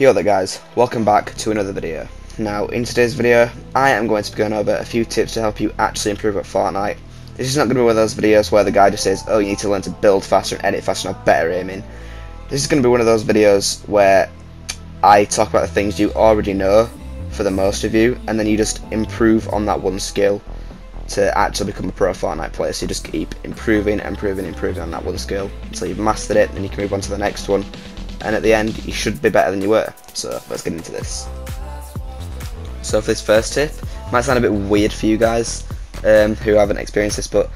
Yo there guys, welcome back to another video. Now in today's video I am going to be going over a few tips to help you actually improve at Fortnite. This is not going to be one of those videos where the guy just says, oh you need to learn to build faster and edit faster and have better aiming. This is going to be one of those videos where I talk about the things you already know for the most of you and then you just improve on that one skill to actually become a pro Fortnite player. So you just keep improving, and improving, and improving on that one skill until you've mastered it, then you can move on to the next one. And at the end, you should be better than you were. So let's get into this. So for this first tip, might sound a bit weird for you guys um, who haven't experienced this, but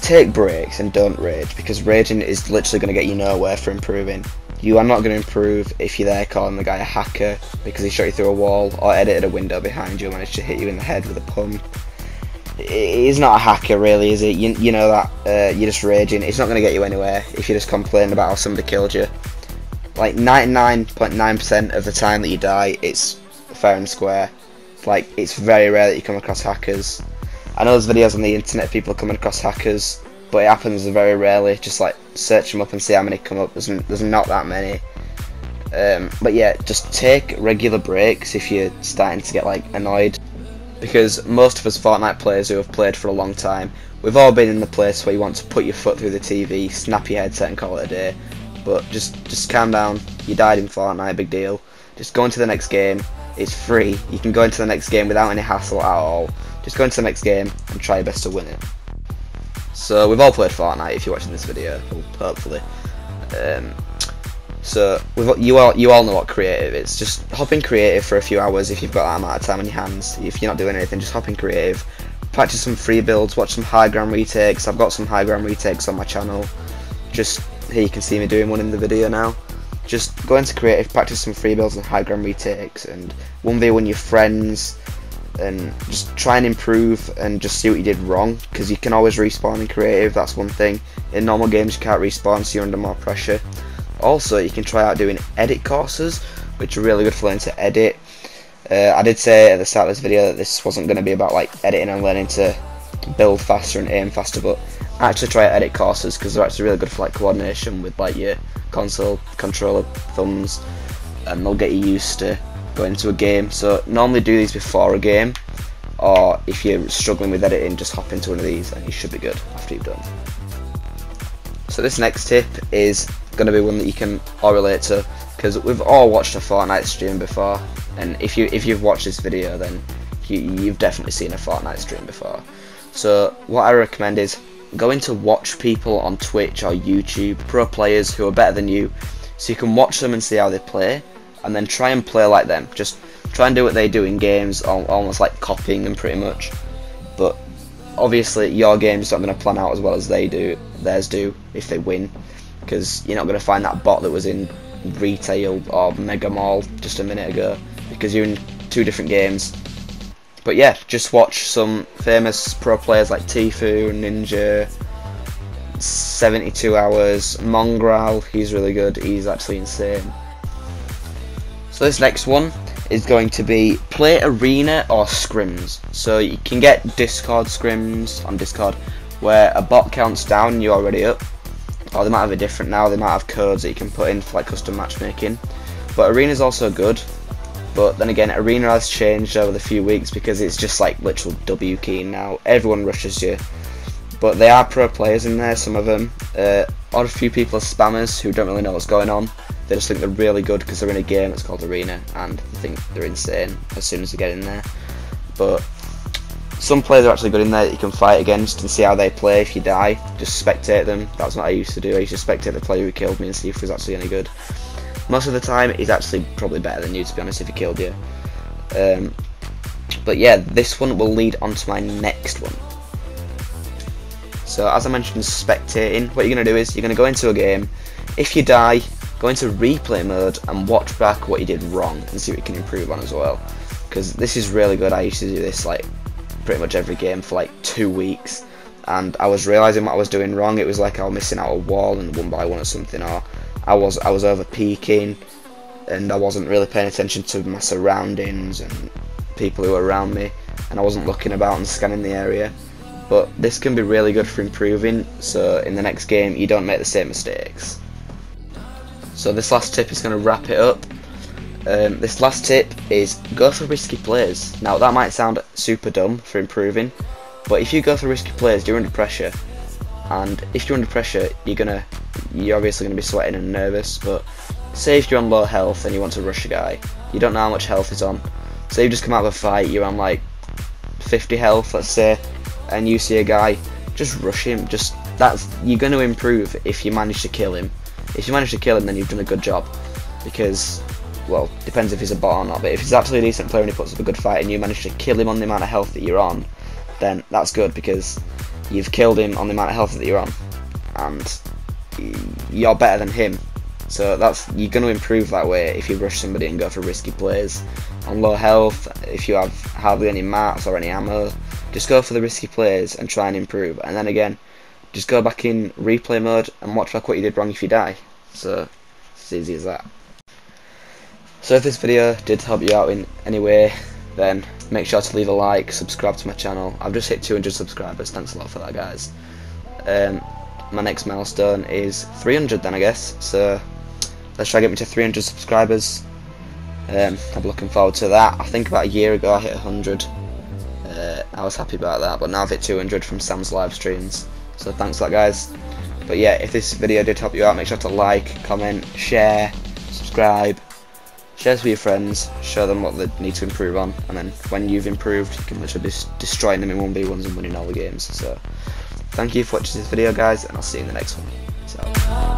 take breaks and don't rage because raging is literally going to get you nowhere for improving. You are not going to improve if you're there calling the guy a hacker because he shot you through a wall or edited a window behind you and managed to hit you in the head with a pump he's not a hacker really is it you, you know that uh, you're just raging it's not going to get you anywhere if you just complain about how somebody killed you like 99.9% of the time that you die it's fair and square. Like it's very rare that you come across hackers. I know there's videos on the internet people coming across hackers but it happens very rarely. Just like search them up and see how many come up. There's, there's not that many. Um, but yeah just take regular breaks if you're starting to get like annoyed. Because most of us Fortnite players who have played for a long time, we've all been in the place where you want to put your foot through the TV, snap your headset and call it a day. But just just calm down. You died in Fortnite, big deal. Just go into the next game. It's free. You can go into the next game without any hassle at all. Just go into the next game and try your best to win it. So we've all played Fortnite if you're watching this video, hopefully. Um, so you all you all know what creative is. Just hop in creative for a few hours if you've got that amount of time on your hands. If you're not doing anything, just hop in creative. Practice some free builds, watch some high ground retakes. I've got some high ground retakes on my channel. Just here you can see me doing one in the video now. Just go into creative, practice some free builds and high ground retakes, and one v one your friends, and just try and improve and just see what you did wrong because you can always respawn in creative. That's one thing. In normal games you can't respawn, so you're under more pressure. Also, you can try out doing edit courses, which are really good for learning to edit. Uh, I did say at the start of this video that this wasn't going to be about like editing and learning to build faster and aim faster, but actually try out edit courses because they're actually really good for like coordination with like your console controller thumbs, and they'll get you used to going into a game. So normally do these before a game, or if you're struggling with editing, just hop into one of these and you should be good after you've done. So this next tip is going to be one that you can all relate to because we've all watched a Fortnite stream before, and if you if you've watched this video, then you, you've definitely seen a Fortnite stream before. So what I recommend is going to watch people on Twitch or YouTube, pro players who are better than you, so you can watch them and see how they play, and then try and play like them. Just try and do what they do in games, almost like copying them pretty much. But obviously, your game's not going to plan out as well as they do, theirs do if they win because you're not going to find that bot that was in retail or mega mall just a minute ago because you're in two different games but yeah just watch some famous pro players like Tfue, Ninja 72 hours Mongraal, he's really good he's actually insane so this next one is going to be play arena or scrims so you can get discord scrims on discord where a bot counts down you're already up or they might have a different now. They might have codes that you can put in for like custom matchmaking. But Arena is also good. But then again, Arena has changed over the few weeks because it's just like literal W key now. Everyone rushes you. But they are pro players in there, some of them. Uh, a few people are spammers who don't really know what's going on. They just think they're really good because they're in a game that's called Arena and they think they're insane as soon as they get in there. But some players are actually good in there that you can fight against and see how they play if you die. Just spectate them. That's what I used to do. I used to spectate the player who killed me and see if he was actually any good. Most of the time, he's actually probably better than you, to be honest, if he killed you. Um, but yeah, this one will lead on to my next one. So as I mentioned, spectating, what you're going to do is you're going to go into a game. If you die, go into replay mode and watch back what you did wrong and see what you can improve on as well. Because this is really good. I used to do this like pretty much every game for like two weeks and I was realizing what I was doing wrong. It was like I was missing out a wall and one by one or something, or I was I was over peeking, and I wasn't really paying attention to my surroundings and people who were around me, and I wasn't looking about and scanning the area. But this can be really good for improving, so in the next game you don't make the same mistakes. So this last tip is going to wrap it up. Um, this last tip is go for risky plays. Now that might sound super dumb for improving, but if you go for risky plays, you're under pressure, and if you're under pressure, you're gonna, you're obviously gonna be sweating and nervous. But say if you're on low health and you want to rush a guy, you don't know how much health is on. so you just come out of a fight, you're on like 50 health, let's say, and you see a guy, just rush him. Just that's you're going to improve if you manage to kill him. If you manage to kill him, then you've done a good job. Because, well, depends if he's a bot or not. But if he's actually a decent player and he puts up a good fight, and you manage to kill him on the amount of health that you're on, then that's good because you've killed him on the amount of health that you're on, and you're better than him. So that's you're going to improve that way if you rush somebody and go for risky plays on low health. If you have hardly any mats or any ammo, just go for the risky plays and try and improve. And then again, just go back in replay mode and watch back what you did wrong if you die. So it's easy as that. So if this video did help you out in any way, then make sure to leave a like, subscribe to my channel. I've just hit 200 subscribers, thanks a lot for that guys. Um, my next milestone is 300 then I guess, so let's try to get me to 300 subscribers. Um, I'm looking forward to that. I think about a year ago I hit 100 uh, I was happy about that, but now I've hit 200 from Sam's live streams. So thanks a lot, guys. But yeah, if this video did help you out, make sure to like, comment, share, subscribe, share this with your friends, show them what they need to improve on, and then when you've improved, you can literally be destroying them in 1v1s and winning all the games. So thank you for watching this video, guys, and I'll see you in the next one. So.